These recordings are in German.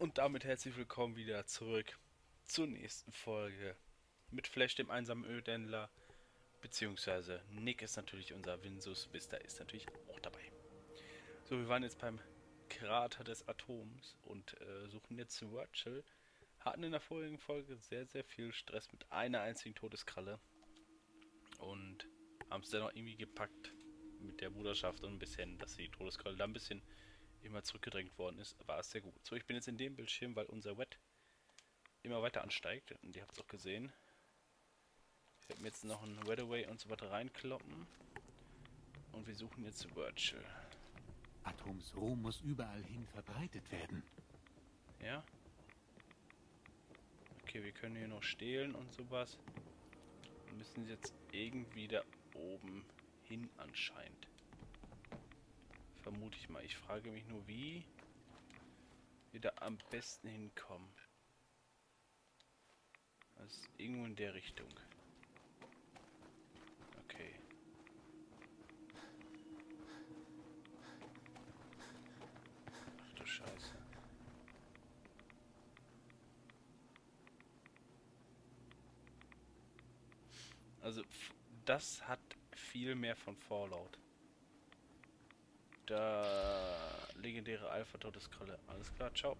Und damit herzlich willkommen wieder zurück zur nächsten Folge mit Flash, dem einsamen Ödändler, beziehungsweise Nick ist natürlich unser Winsus, Vista ist natürlich auch dabei. So, wir waren jetzt beim Krater des Atoms und äh, suchen jetzt Virtual. Hatten in der vorigen Folge sehr, sehr viel Stress mit einer einzigen Todeskralle und haben es dennoch irgendwie gepackt mit der Bruderschaft und ein bisschen, dass die Todeskralle da ein bisschen immer zurückgedrängt worden ist, war es sehr gut. So, ich bin jetzt in dem Bildschirm, weil unser Wet immer weiter ansteigt. Und ihr habt es auch gesehen. Ich werde mir jetzt noch ein Weatherway und so weiter reinkloppen. Und wir suchen jetzt Virtual. Atoms Ruhm muss überall hin verbreitet werden. Ja? Okay, wir können hier noch stehlen und sowas. Wir müssen jetzt irgendwie da oben hin anscheinend. Vermute ich mal. Ich frage mich nur, wie wir da am besten hinkommen. Also irgendwo in der Richtung. Okay. Ach du Scheiße. Also das hat viel mehr von Fallout. Der legendäre Alpha Todeskralle. Alles klar, ciao.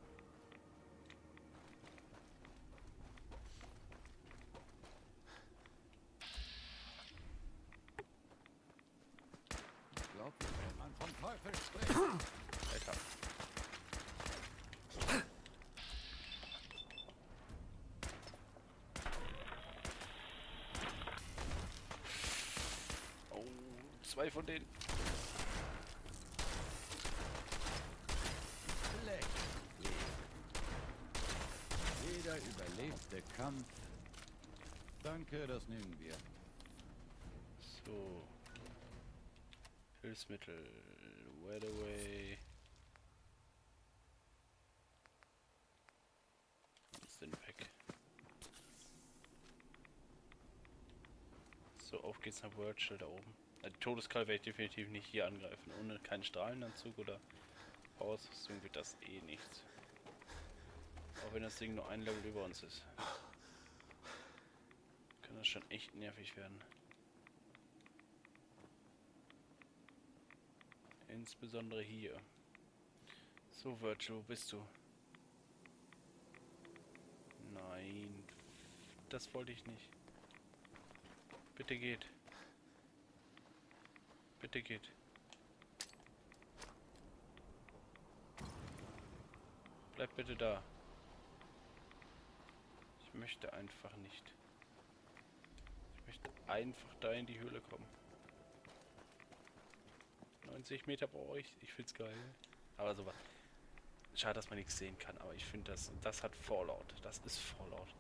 Glaubt, wenn man vom Teufel spricht. Alter. Oh, zwei von denen. Schlecht. Jeder überlebte Kampf. Das nehmen wir. So. Hilfsmittel. Weatherway. Was ist denn weg? So, auf geht's nach Virtual da oben. Äh, Die Todeskralle werde ich definitiv nicht hier angreifen. Ohne keinen Strahlenanzug oder Ausrüstung wird das eh nichts. Auch wenn das Ding nur ein Level über uns ist. Das schon echt nervig werden. Insbesondere hier. So, Virtual, bist du? Nein, das wollte ich nicht. Bitte geht. Bitte geht. Bleib bitte da. Ich möchte einfach nicht. Einfach da in die Höhle kommen. 90 Meter brauche ich. Ich find's geil. Aber sowas. Schade, dass man nichts sehen kann, aber ich finde das, das hat Fallout. Das ist Fallout.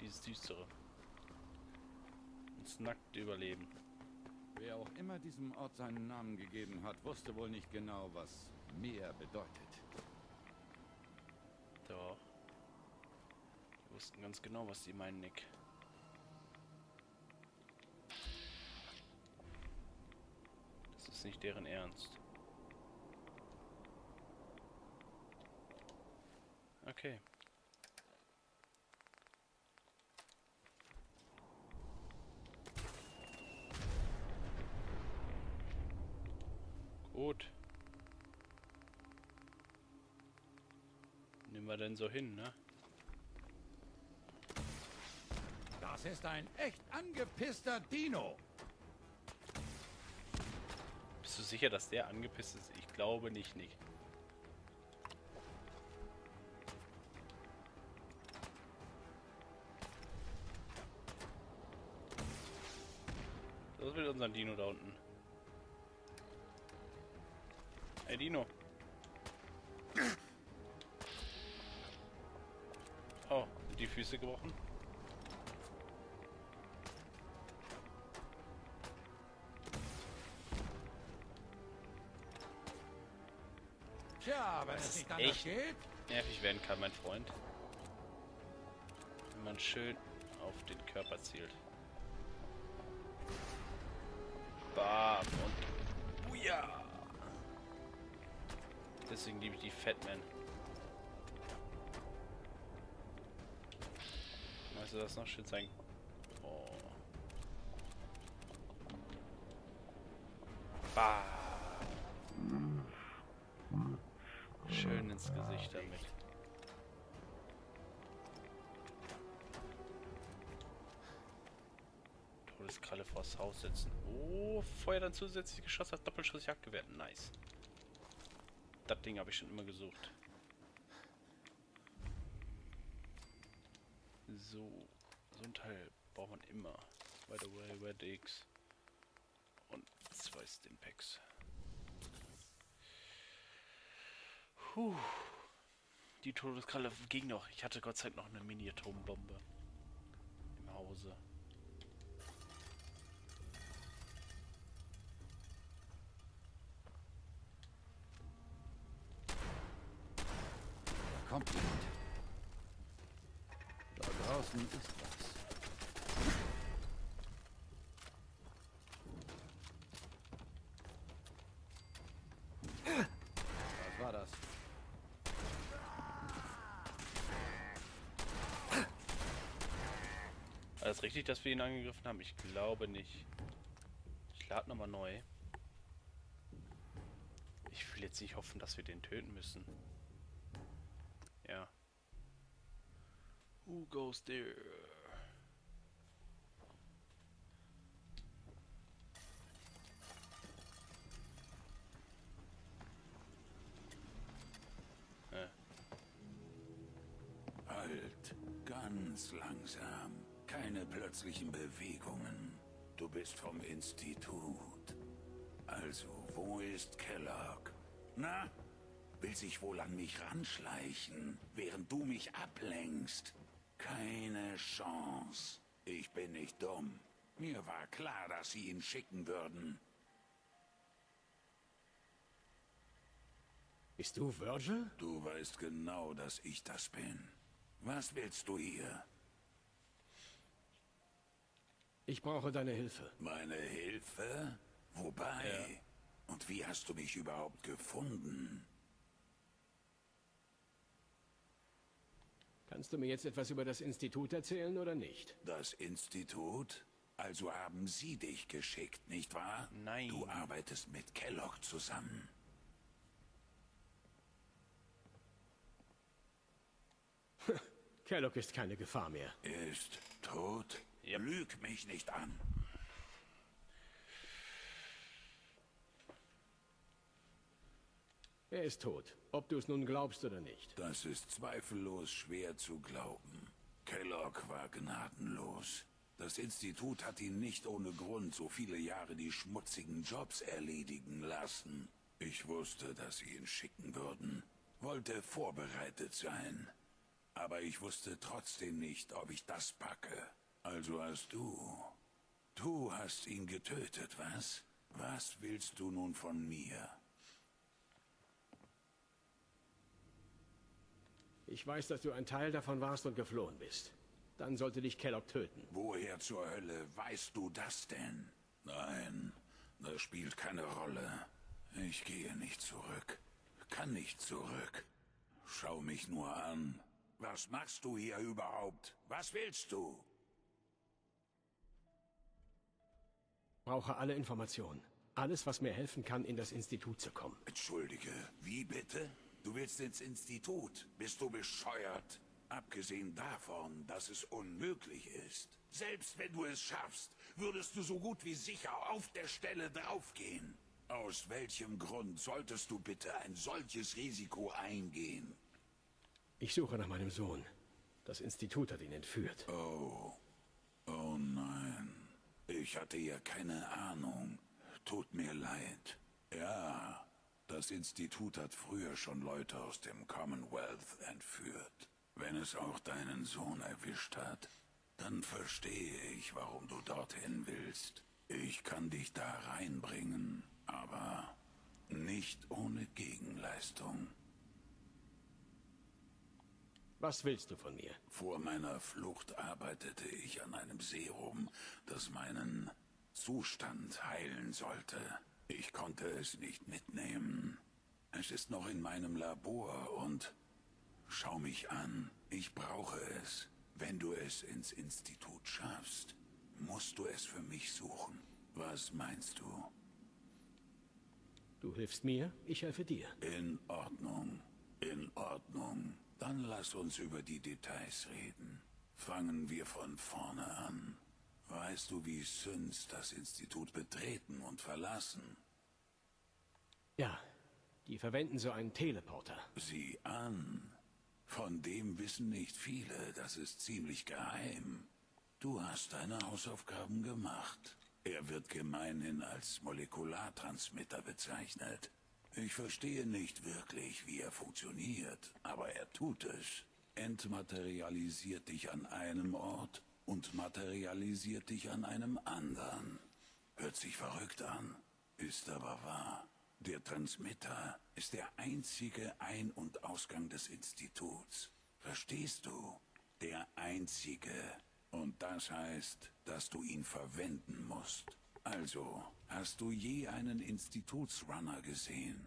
Dieses düstere. Das nackte Überleben. Wer auch immer diesem Ort seinen Namen gegeben hat, wusste wohl nicht genau, was Meer bedeutet. Doch. Die wussten ganz genau, was die meinen, Nick. Ist nicht deren Ernst. Okay. Gut. Nehmen wir denn so hin, ne? Das ist ein echt angepisster Dino. Bist du sicher, dass der angepisst ist? Ich glaube nicht, Nick. Was ist mit unserem Dino da unten? Hey Dino. Oh, sind die Füße gebrochen? aber es nicht echt nervig werden kann, mein Freund. Wenn man schön auf den Körper zielt. Bam und Buja! Deswegen liebe ich die Fatman. Weißt du, das noch schön sein Haus setzen. Oh, Feuer dann zusätzlich Geschoss als Doppelschussjagdgewehr. Nice. Das Ding habe ich schon immer gesucht. So, so ein Teil braucht man immer. By the way, Red X. Und zwei Stimpacks. Puh. Die Todeskralle ging noch. Ich hatte Gott sei Dank noch eine Mini-Atombombe. Im Hause. Jemand. Da draußen ist was. Was war das? Alles richtig, dass wir ihn angegriffen haben? Ich glaube nicht. Ich lade nochmal neu. Ich will jetzt nicht hoffen, dass wir den töten müssen. Ja. Who goes there? Äh, Halt, ganz langsam. Keine plötzlichen Bewegungen. Du bist vom Institut. Also, wo ist Kellogg? Na? Will sich wohl an mich ranschleichen, während du mich ablenkst? Keine Chance. Ich bin nicht dumm. Mir war klar, dass sie ihn schicken würden. Bist du Virgil? Du weißt genau, dass ich das bin. Was willst du hier? Ich brauche deine Hilfe. Meine Hilfe? Wobei? Und wie hast du mich überhaupt gefunden? Kannst du mir jetzt etwas über das Institut erzählen oder nicht? Das Institut? Also haben sie dich geschickt, nicht wahr? Nein. Du arbeitest mit Kellogg zusammen. Kellogg ist keine Gefahr mehr. Ist tot? Yep. Lüg mich nicht an. Er ist tot, ob du es nun glaubst oder nicht. Das ist zweifellos schwer zu glauben. Kellogg war gnadenlos. Das Institut hat ihn nicht ohne Grund so viele Jahre die schmutzigen Jobs erledigen lassen. Ich wusste, dass sie ihn schicken würden, wollte vorbereitet sein. Aber ich wusste trotzdem nicht, ob ich das packe. Also hast du. Du hast ihn getötet, was? Was willst du nun von mir? Ich weiß, dass du ein Teil davon warst und geflohen bist. Dann sollte dich Kellogg töten. Woher zur Hölle weißt du das denn? Nein, das spielt keine Rolle. Ich gehe nicht zurück. Kann nicht zurück. Schau mich nur an. Was machst du hier überhaupt? Was willst du? Brauche alle Informationen. Alles, was mir helfen kann, in das Institut zu kommen. Entschuldige, wie bitte? Du willst ins Institut? Bist du bescheuert? Abgesehen davon, dass es unmöglich ist. Selbst wenn du es schaffst, würdest du so gut wie sicher auf der Stelle draufgehen. Aus welchem Grund solltest du bitte ein solches Risiko eingehen? Ich suche nach meinem Sohn. Das Institut hat ihn entführt. Oh. Oh nein. Ich hatte ja keine Ahnung. Tut mir leid. Ja, das Institut hat früher schon Leute aus dem Commonwealth entführt. Wenn es auch deinen Sohn erwischt hat, dann verstehe ich, warum du dorthin willst. Ich kann dich da reinbringen, aber nicht ohne Gegenleistung. Was willst du von mir? Vor meiner Flucht arbeitete ich an einem Serum, das meinen Zustand heilen sollte. Ich konnte es nicht mitnehmen. Es ist noch in meinem Labor und schau mich an. Ich brauche es. Wenn du es ins Institut schaffst, musst du es für mich suchen. Was meinst du? Du hilfst mir, ich helfe dir. In Ordnung. In Ordnung. Dann lass uns über die Details reden. Fangen wir von vorne an. Weißt du, wie Süns das Institut betreten und verlassen? Ja, die verwenden so einen Teleporter. Sieh an. Von dem wissen nicht viele, das ist ziemlich geheim. Du hast deine Hausaufgaben gemacht. Er wird gemeinhin als Molekulartransmitter bezeichnet. Ich verstehe nicht wirklich, wie er funktioniert, aber er tut es. Entmaterialisiert dich an einem Ort und materialisiert dich an einem anderen. Hört sich verrückt an, ist aber wahr. Der Transmitter ist der einzige Ein- und Ausgang des Instituts. Verstehst du? Der einzige. Und das heißt, dass du ihn verwenden musst. Also, hast du je einen Institutsrunner gesehen?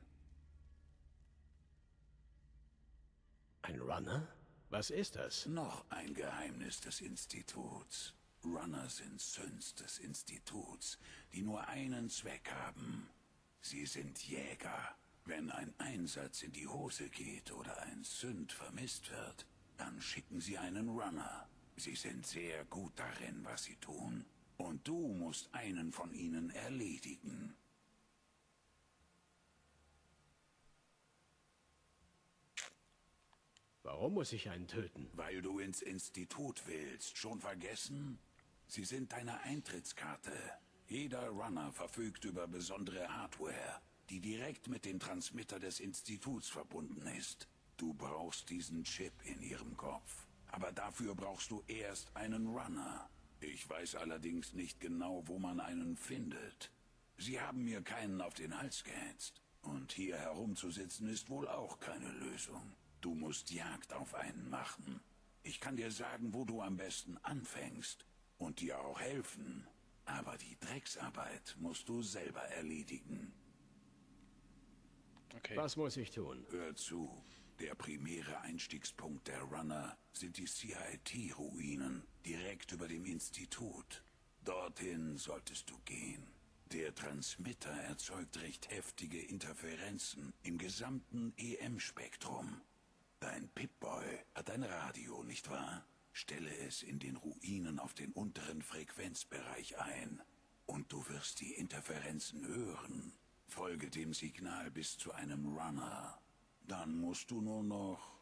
Ein Runner? Was ist das? Noch ein Geheimnis des Instituts. Runner sind Süns des Instituts, die nur einen Zweck haben. Sie sind Jäger. Wenn ein Einsatz in die Hose geht oder ein Sünd vermisst wird, dann schicken sie einen Runner. Sie sind sehr gut darin, was sie tun. Und du musst einen von ihnen erledigen. Warum muss ich einen töten? Weil du ins Institut willst. Schon vergessen? Sie sind deine Eintrittskarte. Jeder Runner verfügt über besondere Hardware, die direkt mit dem Transmitter des Instituts verbunden ist. Du brauchst diesen Chip in ihrem Kopf. Aber dafür brauchst du erst einen Runner. Ich weiß allerdings nicht genau, wo man einen findet. Sie haben mir keinen auf den Hals gehetzt. Und hier herumzusitzen ist wohl auch keine Lösung. Du musst Jagd auf einen machen. Ich kann dir sagen, wo du am besten anfängst und dir auch helfen. Aber die Drecksarbeit musst du selber erledigen. Okay. Was muss ich tun? Hör zu. Der primäre Einstiegspunkt der Runner sind die CIT-Ruinen, direkt über dem Institut. Dorthin solltest du gehen. Der Transmitter erzeugt recht heftige Interferenzen im gesamten EM-Spektrum. Dein Pip-Boy hat ein Radio, nicht wahr? Stelle es in den Ruinen auf den unteren Frequenzbereich ein. Und du wirst die Interferenzen hören. Folge dem Signal bis zu einem Runner. Dann musst du nur noch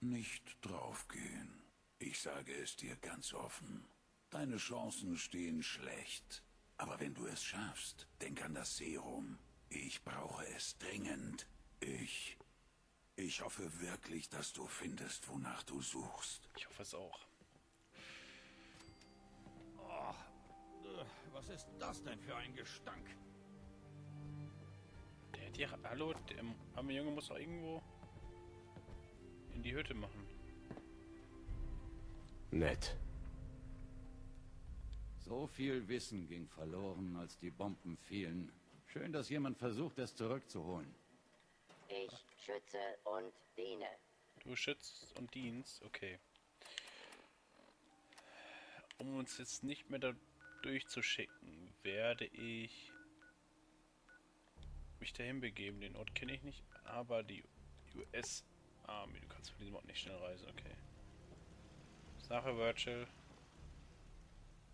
nicht draufgehen. Ich sage es dir ganz offen. Deine Chancen stehen schlecht. Aber wenn du es schaffst, denk an das Serum. Ich brauche es dringend. Ich... Ich hoffe wirklich, dass du findest, wonach du suchst. Ich hoffe es auch. Was ist das denn für ein Gestank? Der, die, hallo, der arme Junge muss doch irgendwo in die Hütte machen. Nett. So viel Wissen ging verloren, als die Bomben fielen. Schön, dass jemand versucht, es zurückzuholen. Ich schütze und diene. Du schützt und dienst, okay. Um uns jetzt nicht mehr da durchzuschicken, werde ich mich dahin begeben. Den Ort kenne ich nicht, aber die US Army. Du kannst von diesem Ort nicht schnell reisen, okay. Sache Virtual.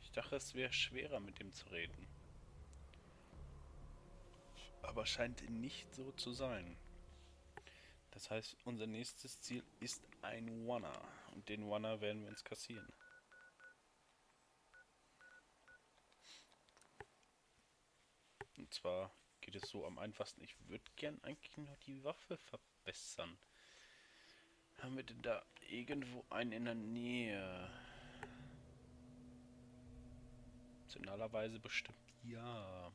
Ich dachte, es wäre schwerer mit dem zu reden. Aber scheint nicht so zu sein. Das heißt, unser nächstes Ziel ist ein Wanna. Und den Wanna werden wir uns kassieren. Und zwar geht es so am einfachsten. Ich würde gern eigentlich noch die Waffe verbessern. Haben wir denn da irgendwo einen in der Nähe? Optionalerweise bestimmt ja.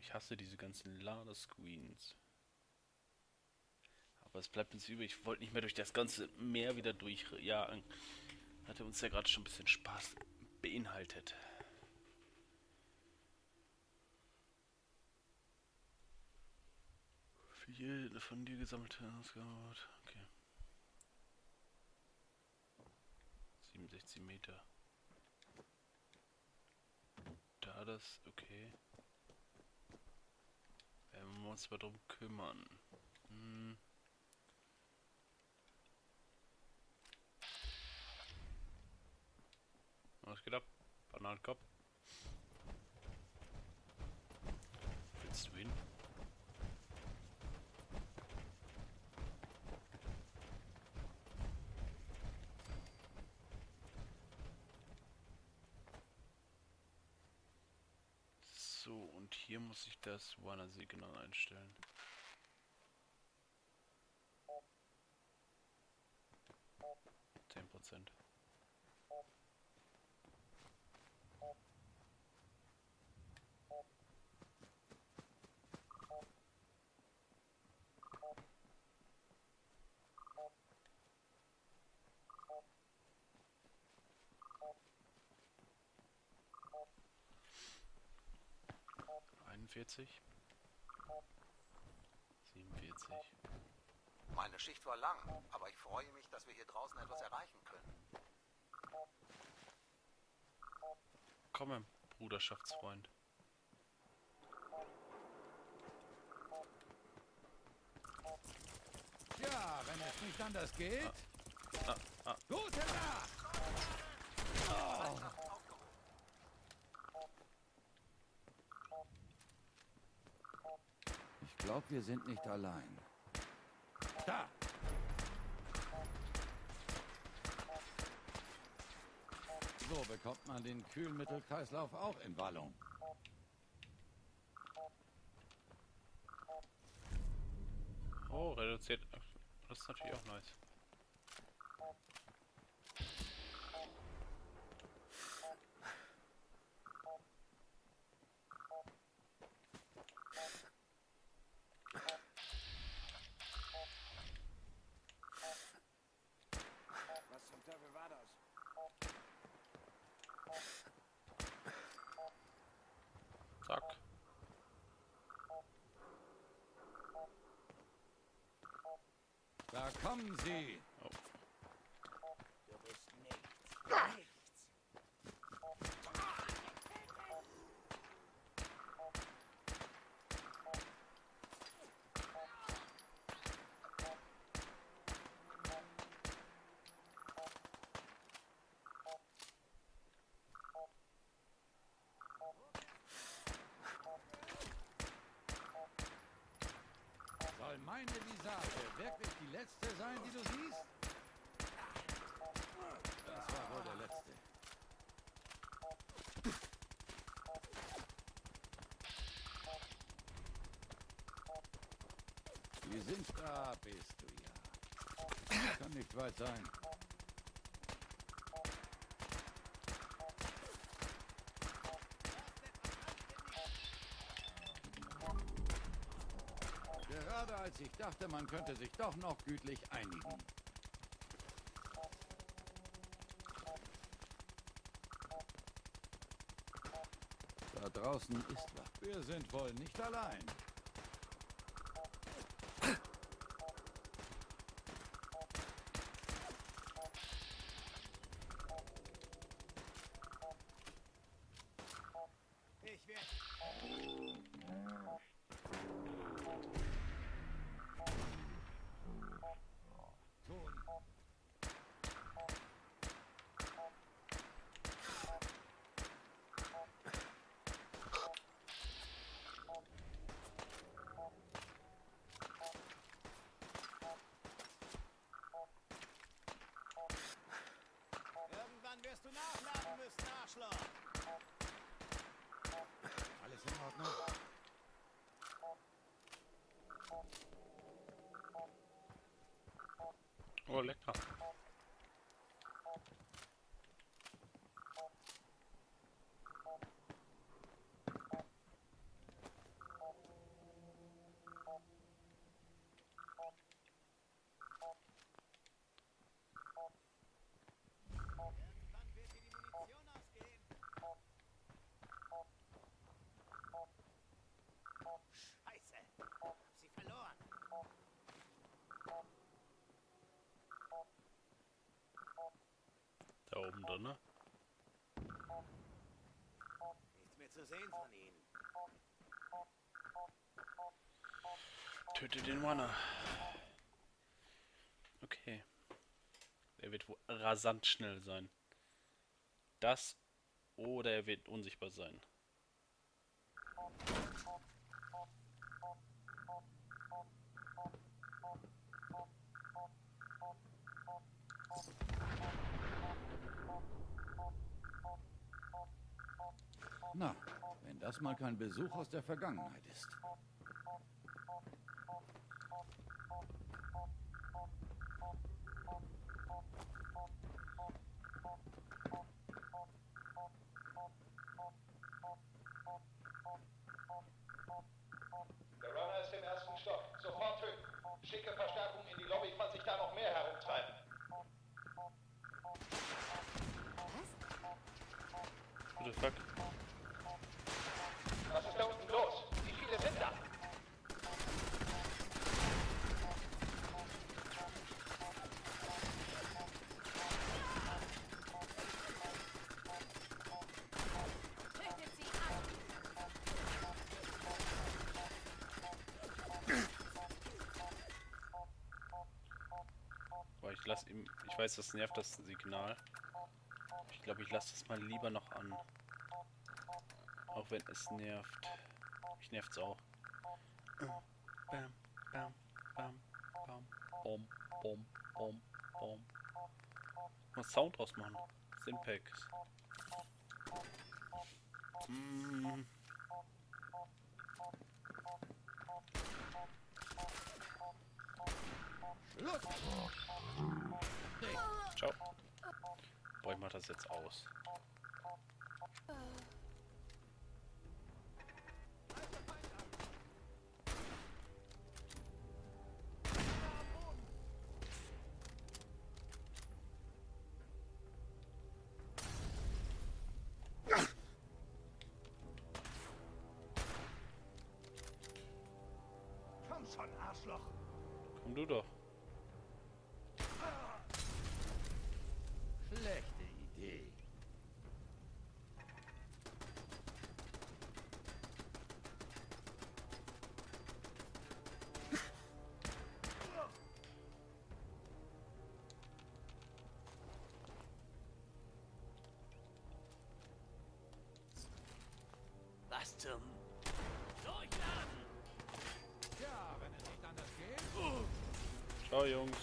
Ich hasse diese ganzen Ladescreens. Aber es bleibt uns übrig. Ich wollte nicht mehr durch das ganze Meer wieder durchjagen. Hatte uns ja gerade schon ein bisschen Spaß beinhaltet. Viel von dir gesammelte Ausgabe. Okay. 67 Meter. Da das, okay. Werden wir uns mal drum kümmern. Hm. Was geht ab? Bananenkopf. Willst du hin? So, und hier muss ich das Wanner-Signal einstellen. Prozent. Einundvierzig. Siebenundvierzig. Meine Schicht war lang, aber ich freue mich, dass wir hier draußen etwas erreichen können. Komm, Bruderschaftsfreund. Ja, wenn es nicht anders geht. Ah, ah. Gute Nacht! Ich glaube, wir sind nicht allein. Da! So bekommt man den Kühlmittelkreislauf auch in Wallung. Oh, reduziert. Das ist natürlich auch nice. Da kommen sie! Oh. Meine Visage letzte sein, die du siehst? Das war wohl der letzte. Die sind da, bist du ja. Kann nicht weit sein. Als ich dachte, man könnte sich doch noch gütlich einigen. Da draußen ist was. Wir sind wohl nicht allein. Alles in Ordnung? Oh, lecker. Irgendwann wird dir die Munition ausgehen. Scheiße. Hab sie verloren. Da oben drin, ne? Nichts mehr zu sehen von ihnen. Töte den Wanner. Okay. Er wird wohl rasant schnell sein. Das oder er wird unsichtbar sein. Na, wenn das mal kein Besuch aus der Vergangenheit ist. Der Runner ist im ersten Stock. Sofort töten. Schicke Verstärkung in die Lobby, falls sich da noch mehr herumtreiben. What the fuck? Weiß, das nervt das Signal. Ich glaube, ich lasse das mal lieber noch an. Auch wenn es nervt. Mich nervt's auch. Bam, bam, bam, bam, bom, bom, bom, bom. Mal Sound draus machen. Simplex. Mm. Ciao. Boah, ich mach das jetzt aus. Komm schon, Arschloch. Komm du doch. Was zum... Durchladen! Ja, wenn es nicht anders geht. Ciao, Jungs.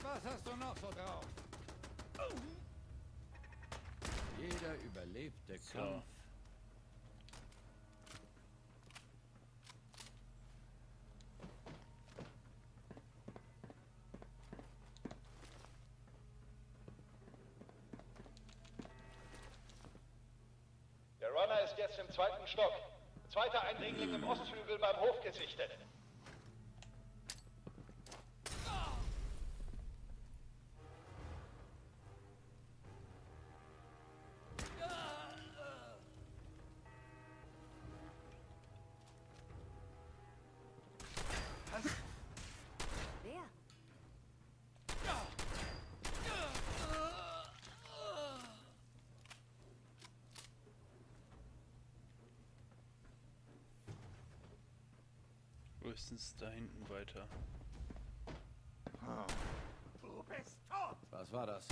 Was hast du noch so drauf? Jeder überlebte So. Kampf Runner jetzt im zweiten Stock. Zweiter Eindringling im Ostflügel beim Hof gesichtet. Höchstens da hinten weiter. Du bist tot. Was war das?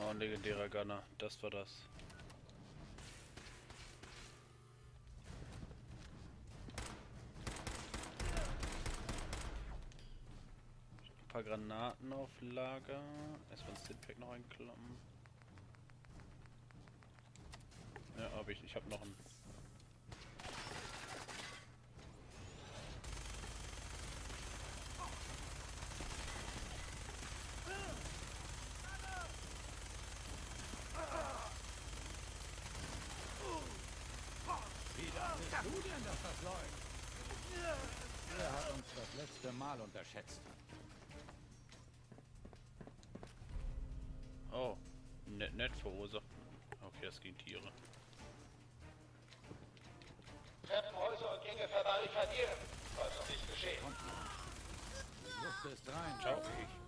Oh, ein legendärer Gunner. Das war das. Ein paar Granaten auf Lager. Erstmal ein Sitpack noch einklappen. Ja, hab ich. Ich hab noch einen. Wie dachtest du denn, dass das läuft? Er hat uns das letzte Mal unterschätzt. Oh, net, net verursacht. Okay, das ging Tiere. Treppenhäuser und Gänge verbarrikadieren. Falls noch nicht geschehen. Luft ist rein. Ciao. Was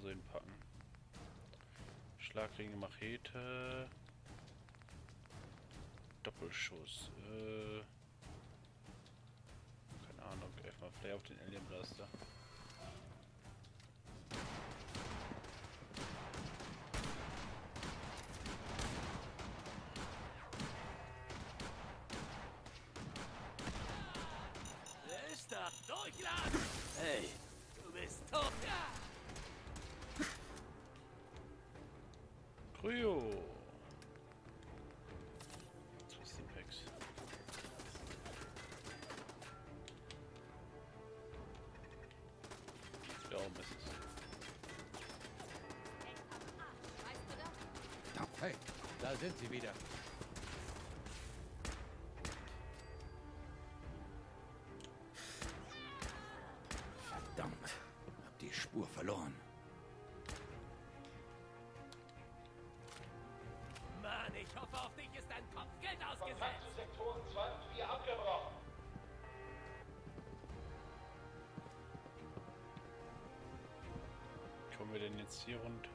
so hinpacken? Schlagringe, Machete. Doppelschuss. Äh, keine Ahnung, erstmal vielleicht auf den Alien Blaster. Oben ist es. Hey, da sind sie wieder. Verdammt, hab die Spur verloren. Kommen wir denn jetzt hier runter?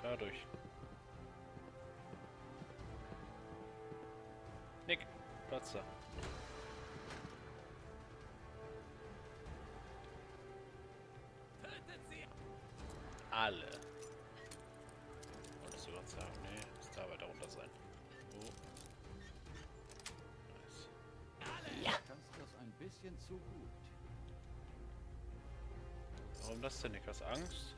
Dadurch. Nick, Platz da. Tötet sie! Alle. Wolltest du gerade sagen? Nee, muss da weiter runter sein. Oh. Nice. Kannst das ein bisschen zu gut. Warum das denn, Nick? Hast Angst?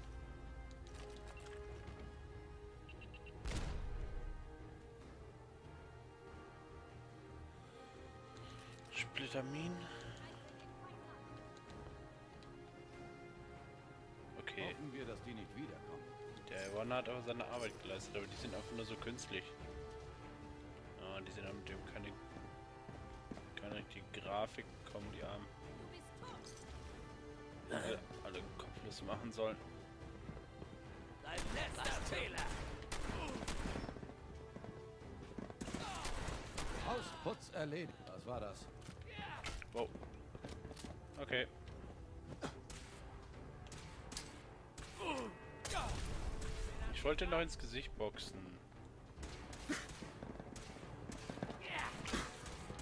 Splittermin. Okay, Hoffen wir, dass die nicht wiederkommen. der One hat aber seine Arbeit geleistet, aber die sind einfach nur so künstlich. Ah, die sind mit dem keine, keine richtige Grafik kommen, die Armen. Kopflos machen sollen. Dein letzter Fehler! Hausputz erledigt. Was war das? Wow. Okay. Ich wollte noch ins Gesicht boxen.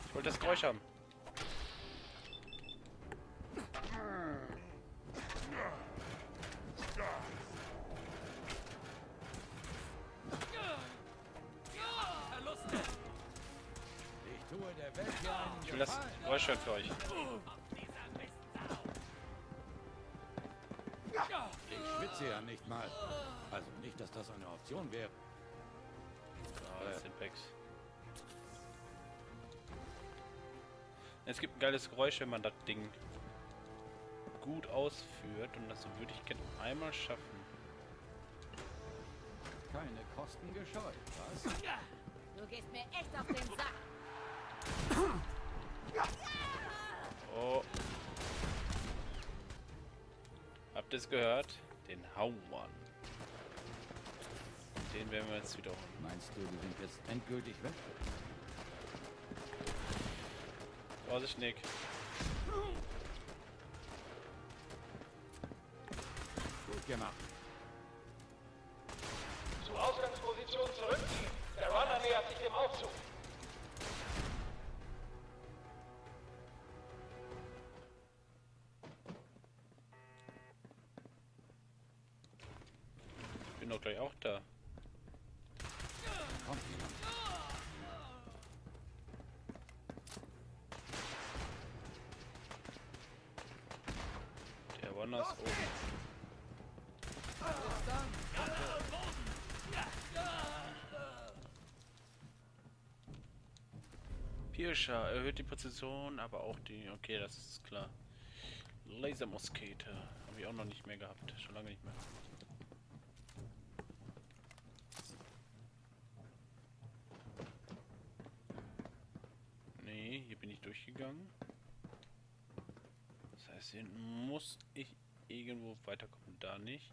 Ich wollte das Geräusch haben. Mal. Also nicht, dass das eine Option wäre. Ah, das sind Packs. Es gibt ein geiles Geräusch, wenn man das Ding gut ausführt und das würde ich gerne einmal schaffen. Keine Kosten gescheut, was? Du gehst mir echt auf den Sack. Oh. Habt ihr es gehört? Den Haumann. Den werden wir jetzt wiederholen. Meinst du, die sind jetzt endgültig weg? Vorsicht, Nick. Gut gemacht. Doch gleich auch da. Kommt jemand. Der Wonder ist oben. Pirscher erhöht die Präzision, aber auch die. Okay, das ist klar. Lasermuskete. Habe ich auch noch nicht mehr gehabt. Schon lange nicht mehr. durchgegangen. Das heißt, hier hinten muss ich irgendwo weiterkommen. Da nicht.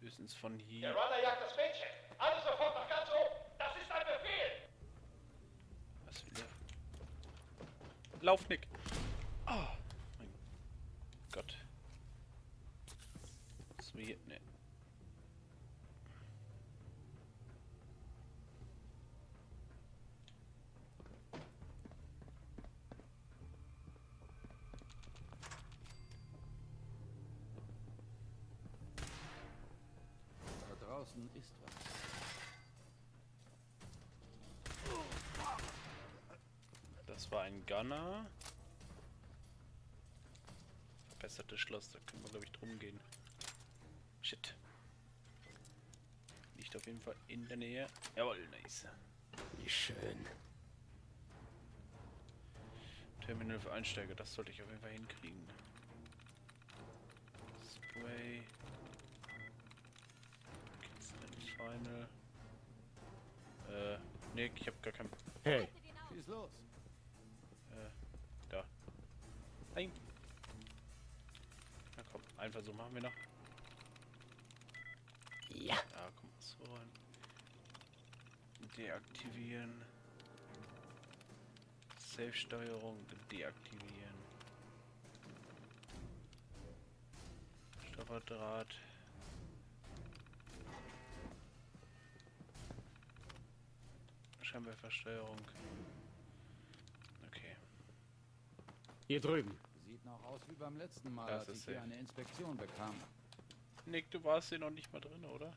Höchstens von Der hier. Runner jagt das Mädchen. Alle sofort nach ganz oben. Das ist ein Befehl. Was will der? Lauf, Nick! Oh, mein Gott. Was wir hier. Ne. Da draußen ist was. Das war ein Gunner. Verbessertes Schloss, da können wir glaube ich drum gehen. Shit. Liegt auf jeden Fall in der Nähe. Jawohl, nice. Wie schön. Terminal für Einsteiger, das sollte ich auf jeden Fall hinkriegen. Spray. Final. Äh, Nick, ich hab gar kein. Hey. Schieß los. Äh, da. Nein. Na komm, einen Versuch machen wir noch. ja. Ja, komm, so rein. Deaktivieren. Safe-Steuerung deaktivieren. Stopperdraht. Scheinwerfersteuerung. Okay. Hier drüben. Sieht noch aus wie beim letzten Mal, Das als ist ich hier eine Inspektion bekam. Nick, du warst hier noch nicht mal drin, oder?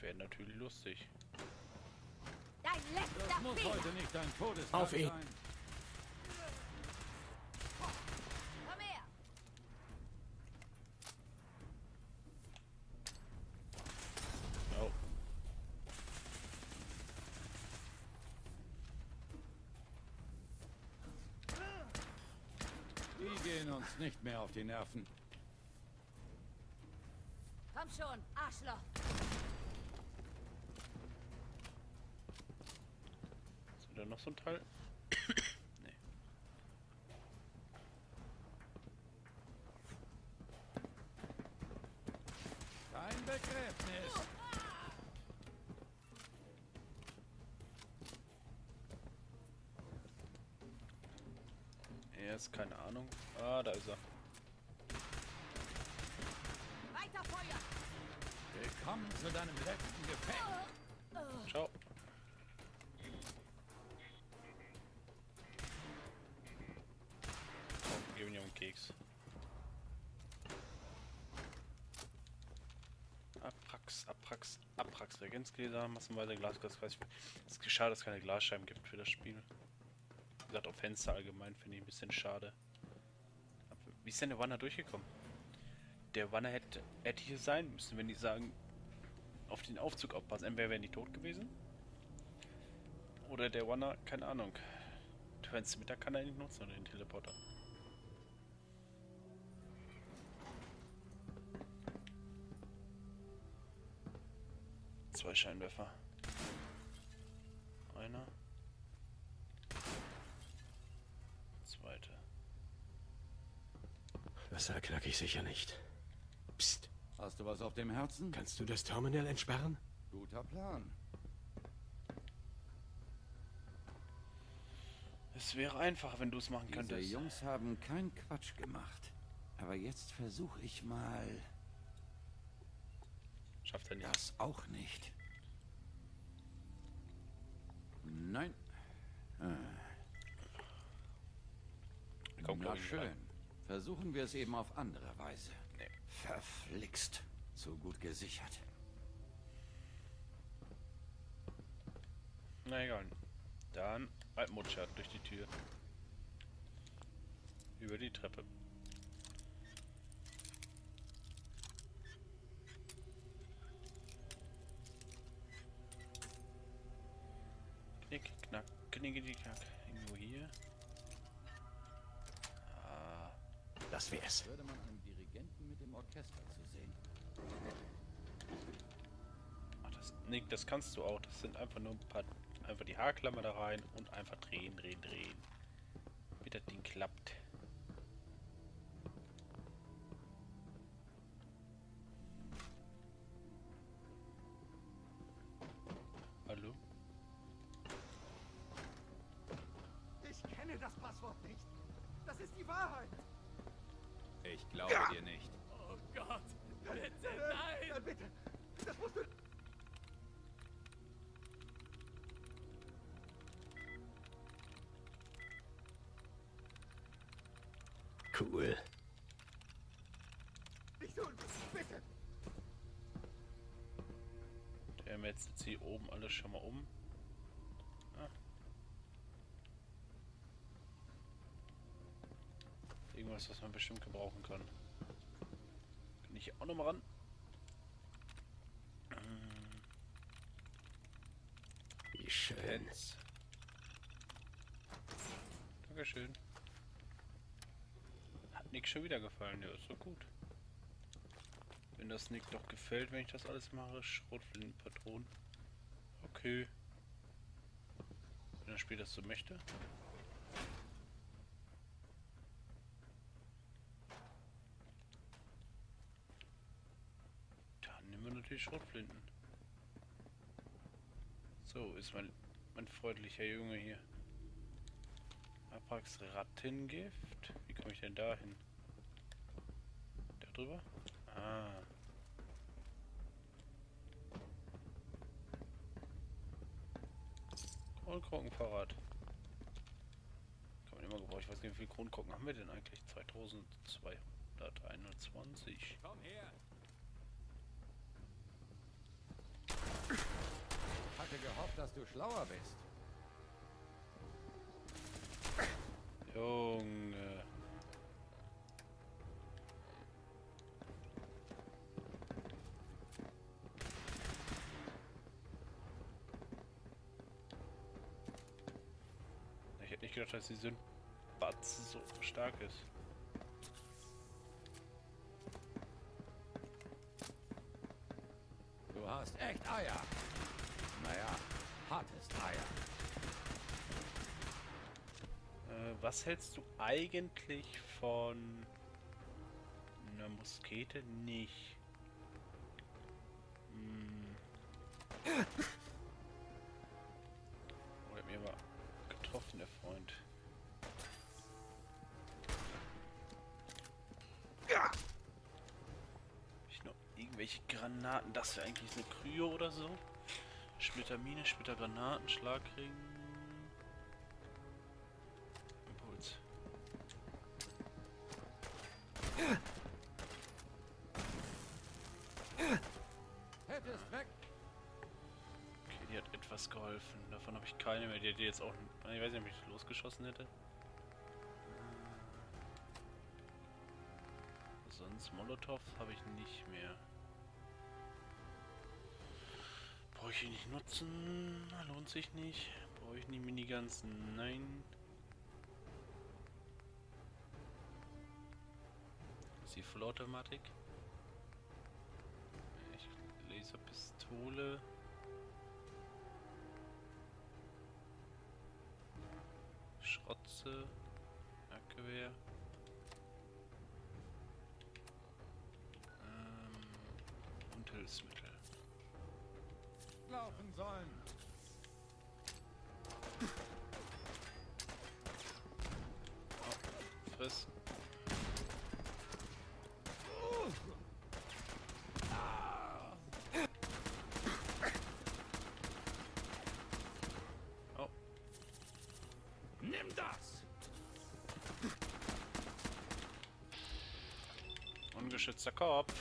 Wäre natürlich lustig. Dein letzter Das muss heute nicht dein Todeskampf Auf ihn. sein. Komm her. Oh. Die gehen uns nicht mehr auf die Nerven. Komm schon, Arschloch. Ist da noch so ein Teil? nee. Kein Begräbnis. Er ist keine Ahnung. Ah, da ist er. Weiter Feuer. Willkommen zu deinem letzten Gefecht. Ciao. Komm, gib mir einen Keks. Aprax, Aprax, Aprax, Reagenzgläser, massenweise Glasglas. Es ist schade, dass es keine Glasscheiben gibt für das Spiel. Gesagt, auch Fenster allgemein finde ich ein bisschen schade. Aber wie ist denn der Wanner durchgekommen? Der Wanner hätte, hätte hier sein müssen, wenn die sagen, auf den Aufzug aufpassen. Entweder wären die tot gewesen. Oder der Wanner, keine Ahnung. Twins Mittag kann er nicht nutzen, oder den Teleporter. Zwei Scheinwerfer. Einer. Das knack ich sicher nicht. Psst. Hast du was auf dem Herzen? Kannst du das Terminal entsperren? Guter Plan. Es wäre einfacher, wenn du es machen Diese könntest. Jungs haben keinen Quatsch gemacht. Aber jetzt versuche ich mal Schafft er nicht. das auch nicht. Nein. Kommt, Na glaub ich, nicht schön. Versuchen wir es eben auf andere Weise. Nee. Verflixt. Zu gut gesichert. Na egal. Dann Altmutschert durch die Tür. Über die Treppe. Knick, knack, knicke, knack. Irgendwo hier. Das wär's. Würde man einen Dirigenten mit dem Orchester zu sehen. ach, das, Nick, das kannst du auch. Das sind einfach nur ein paar einfach die Haarklammer da rein und einfach drehen, drehen, drehen. Wie das Ding klappt. Der metzt jetzt hier oben alles schon mal um. Ah. Irgendwas, was man bestimmt gebrauchen kann. Kann ich hier auch noch mal ran? Wie schön. Pets. Dankeschön. Hat Nick schon wieder gefallen, ja, ist so gut. Wenn das Nick doch gefällt, wenn ich das alles mache, Schrotflintenpatronen. Okay. Wenn das Spiel das so möchte. Dann nehmen wir natürlich Schrotflinten. So, ist mein, mein freundlicher Junge hier. Apax Rattengift. Wie komme ich denn da hin? Da drüber? Ah. Kronkorkenfahrrad. Kann man immer gebrauchen. Ich weiß nicht, wie viele Kronkorken haben wir denn eigentlich? 2221. Komm her. Hatte gehofft, dass du schlauer bist. Junge. Gedacht, dass die Batz so stark ist. Du hast echt Eier. Naja, hartes Eier. Äh, was hältst du eigentlich von einer Muskete? Nicht. Hm. Das wäre eigentlich eine Kryo oder so? Splittermine, Splittergranaten, Schlagring. Impuls. Weg. Okay, die hat etwas geholfen. Davon habe ich keine mehr. Die hätte jetzt auch. Ich weiß nicht, ob ich das losgeschossen hätte. Sonst Molotow habe ich nicht mehr. Brauche ich ihn nicht nutzen? Lohnt sich nicht. Brauche ich nie Miniguns? Nein. Ist die Vollautomatik? Laserpistole. Schrotze. Jagdgewehr. Ähm, und Hilfsmittel. Laufen sollen. Friss. Oh, Nimm das. ungeschützter Kopf.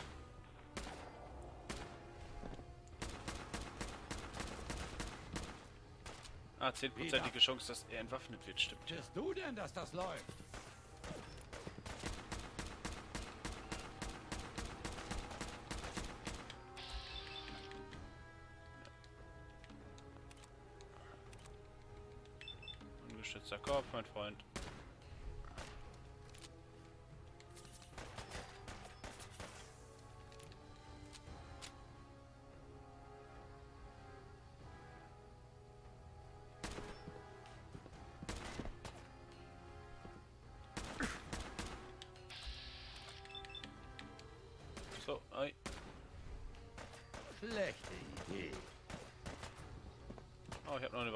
Ah, 10%ige Chance, dass er entwaffnet wird, stimmt. Bist du denn, dass das läuft?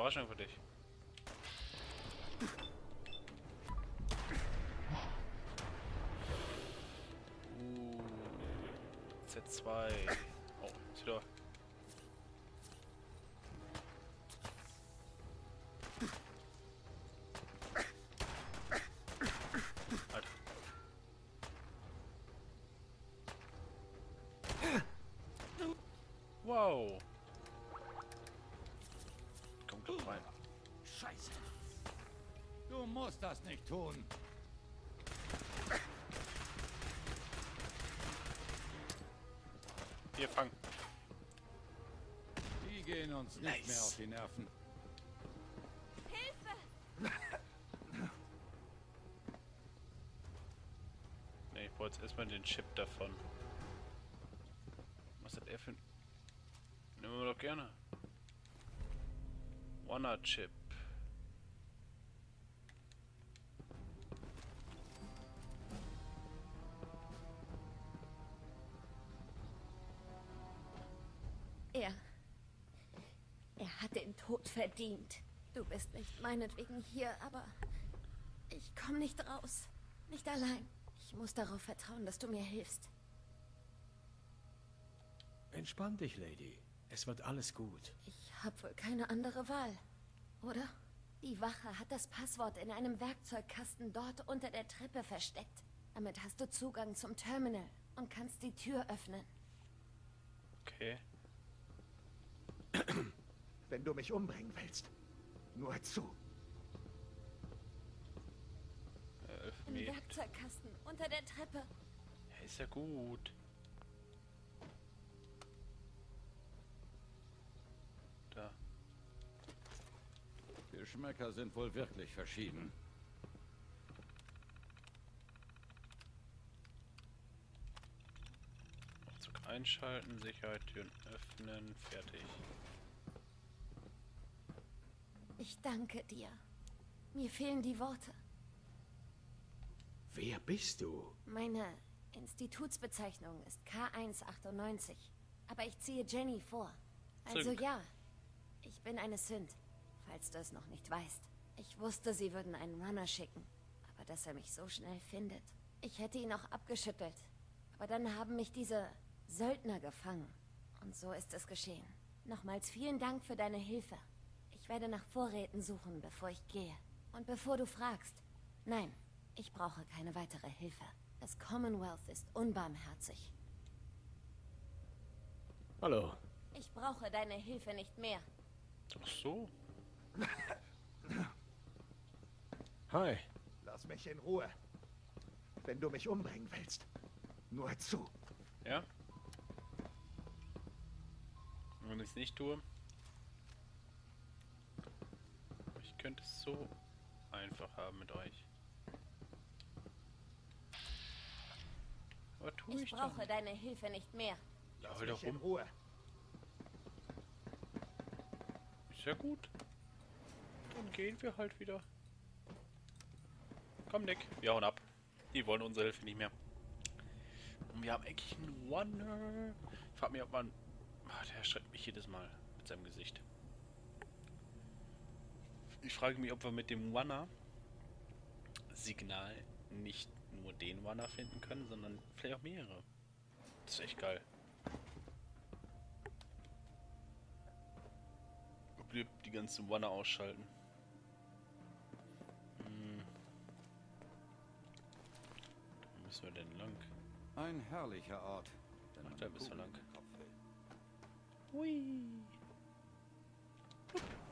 Überraschung für dich. Uh, Z2. Oh, ist wieder. Alter. Musst das nicht tun. Hier, fang. Die gehen uns nicht Nice. mehr auf die Nerven. Hilfe! Ne, ich brauche jetzt erstmal den Chip davon. Was hat er für ein... Nehmen wir doch gerne. Wanna-Chip. Verdient. Du bist nicht meinetwegen hier, aber ich komme nicht raus. Nicht allein. Ich muss darauf vertrauen, dass du mir hilfst. Entspann dich, Lady. Es wird alles gut. Ich habe wohl keine andere Wahl, oder? Die Wache hat das Passwort in einem Werkzeugkasten dort unter der Treppe versteckt. Damit hast du Zugang zum Terminal und kannst die Tür öffnen. Okay. Wenn du mich umbringen willst, nur zu. Im. Werkzeugkasten unter der Treppe. Ja, ist ja gut. Da. Geschmäcker sind wohl wirklich verschieden. Aufzug einschalten, Sicherheit, Türen öffnen, fertig. Ich danke dir. Mir fehlen die Worte. Wer bist du? Meine Institutsbezeichnung ist K198. Aber ich ziehe Jenny vor. Also Sync. ja, ich bin eine Sünd, falls du es noch nicht weißt. Ich wusste, sie würden einen Runner schicken. Aber dass er mich so schnell findet. Ich hätte ihn auch abgeschüttelt. Aber dann haben mich diese Söldner gefangen. Und so ist es geschehen. Nochmals vielen Dank für deine Hilfe. Ich werde nach Vorräten suchen, bevor ich gehe. Und bevor du fragst, nein, ich brauche keine weitere Hilfe. Das Commonwealth ist unbarmherzig. Hallo. Ich brauche deine Hilfe nicht mehr. Ach so. Hi. Lass mich in Ruhe. Wenn du mich umbringen willst, nur zu. Ja? Wenn ich es nicht tue. Ich könnte es so einfach haben mit euch. Aber tue ich, Ich brauche nicht. deine Hilfe nicht mehr. Ja, Lass mich in. Ruhe. Ist ja gut. Dann gehen wir halt wieder. Komm, Nick. Wir hauen ab. Die wollen unsere Hilfe nicht mehr. Und wir haben eigentlich einen Wonder. Ich frag mich, ob man... Ah, der schreckt mich jedes Mal mit seinem Gesicht. Ich frage mich, ob wir mit dem Wanner-Signal nicht nur den Wanner finden können, sondern vielleicht auch mehrere. Das ist echt geil. Ob wir die ganzen Wanner ausschalten. Hm. Wo müssen wir denn lang? Ein herrlicher Ort. Ach, da bist du lang. Hui. Nein,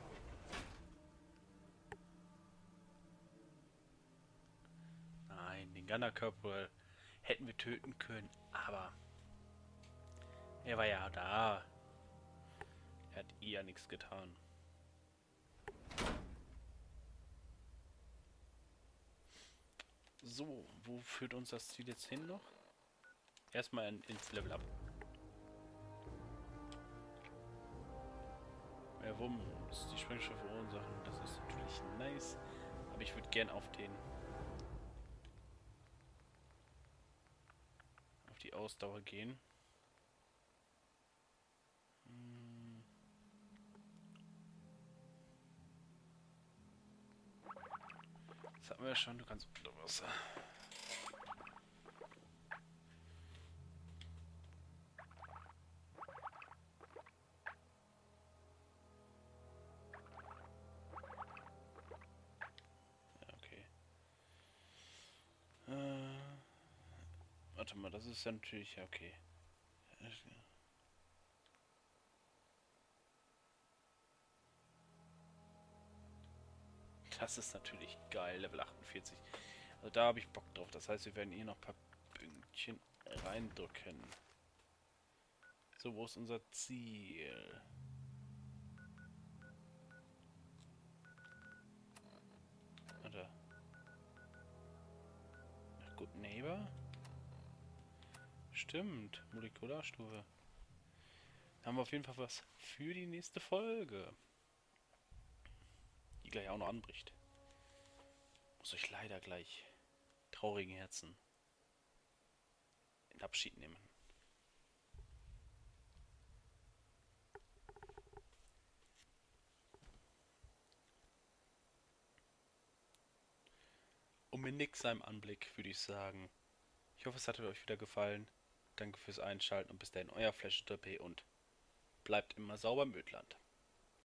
den Gunner Corporal hätten wir töten können, aber er war ja da. Er hat eh ja nichts getan. So, wo führt uns das Ziel jetzt hin noch? Erstmal in, ins Level Up. Ja, Wumm, ist die Sprengstoffe verursachen, das ist natürlich nice. Aber ich würde gern auf den... auf die Ausdauer gehen. Hm. Das hatten wir ja schon, du kannst unter Wasser. Warte mal, das ist natürlich okay. Das ist natürlich geil, Level 48. Also da habe ich Bock drauf. Das heißt, wir werden hier noch ein paar Pünktchen reindrücken. So, wo ist unser Ziel? Stimmt, Molekularstufe. Da haben wir auf jeden Fall was für die nächste Folge. Die gleich auch noch anbricht. Muss euch leider gleich traurigen Herzen in Abschied nehmen. Um mir nix seinem Anblick würde ich sagen. Ich hoffe, es hat euch wieder gefallen. Danke fürs Einschalten und bis dahin euer Flash und bleibt immer sauber im Ödland.